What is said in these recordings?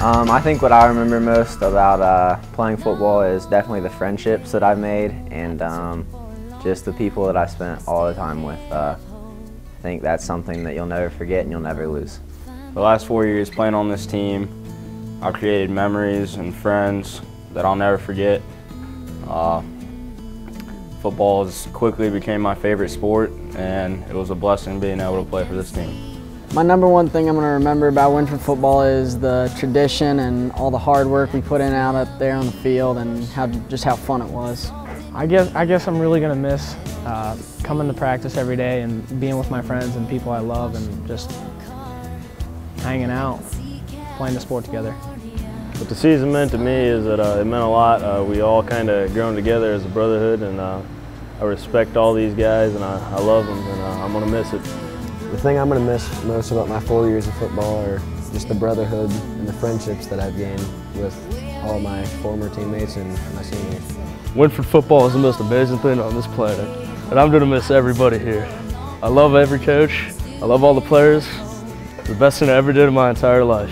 Um, I think what I remember most about uh, playing football is definitely the friendships that I've made and um, just the people that I spent all the time with. Uh, I think that's something that you'll never forget and you'll never lose. The last four years playing on this team, I've created memories and friends that I'll never forget. Uh, football has quickly became my favorite sport and it was a blessing being able to play for this team. My number one thing I'm going to remember about Wynford football is the tradition and all the hard work we put in out up there on the field and how just how fun it was. I guess I guess I'm really going to miss uh, coming to practice every day and being with my friends and people I love and just hanging out, playing the sport together. What the season meant to me is that uh, it meant a lot. Uh, we all kind of grown together as a brotherhood and uh, I respect all these guys and I, I love them and uh, I'm going to miss it. The thing I'm going to miss most about my four years of football are just the brotherhood and the friendships that I've gained with all my former teammates and my seniors. Wynford football is the most amazing thing on this planet, and I'm going to miss everybody here. I love every coach. I love all the players. the best thing I ever did in my entire life.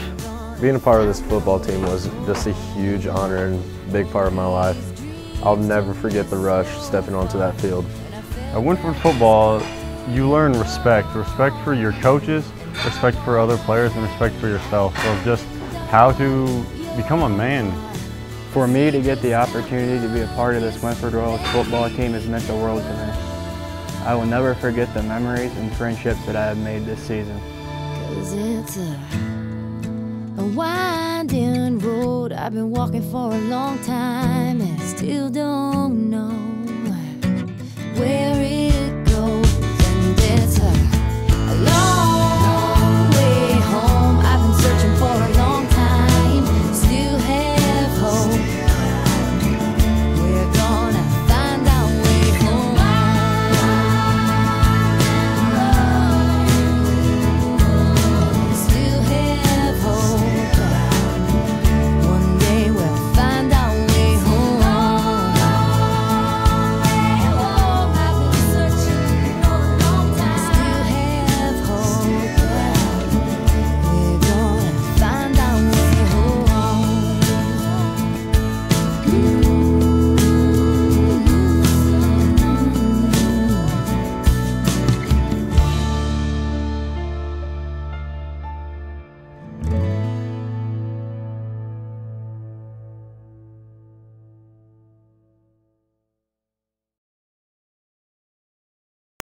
Being a part of this football team was just a huge honor and big part of my life. I'll never forget the rush stepping onto that field. At Wynford football, you learn respect, respect for your coaches, respect for other players, and respect for yourself. So just how to become a man. For me to get the opportunity to be a part of this Wynford Royals football team has meant the world to me. I will never forget the memories and friendships that I have made this season. Cause it's a, a winding road I've been walking for a long time and